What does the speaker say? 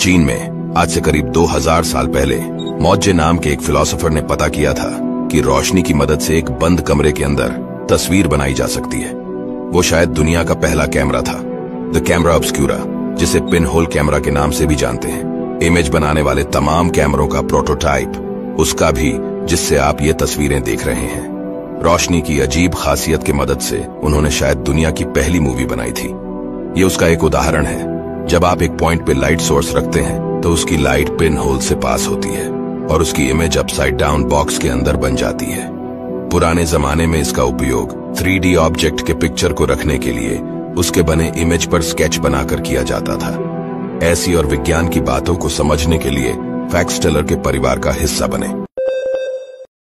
चीन में, आज से करीब 2000 साल पहले मौजे नाम के एक फिलोसोफर ने पता किया था कि रोशनी की मदद से एक बंद कमरे के अंदर तस्वीर बनाई जा सकती है। वो शायद दुनिया का पहला कैमरा था द कैमरा ऑब्सक्यूरा जिसे पिन होल कैमरा के नाम से भी जानते हैं। इमेज बनाने वाले तमाम कैमरों का प्रोटोटाइप उसका भी, जिससे आप ये तस्वीरें देख रहे हैं। रोशनी की अजीब खासियत की मदद से उन्होंने शायद दुनिया की पहली मूवी बनाई थी। ये उसका एक उदाहरण है। जब आप एक पॉइंट पे लाइट सोर्स रखते हैं तो उसकी लाइट पिन होल से पास होती है और उसकी इमेज अपसाइड डाउन बॉक्स के अंदर बन जाती है। पुराने जमाने में इसका उपयोग 3D ऑब्जेक्ट के पिक्चर को रखने के लिए उसके बने इमेज पर स्केच बनाकर किया जाता था। ऐसी और विज्ञान की बातों को समझने के लिए फैक्स टेलर के परिवार का हिस्सा बने।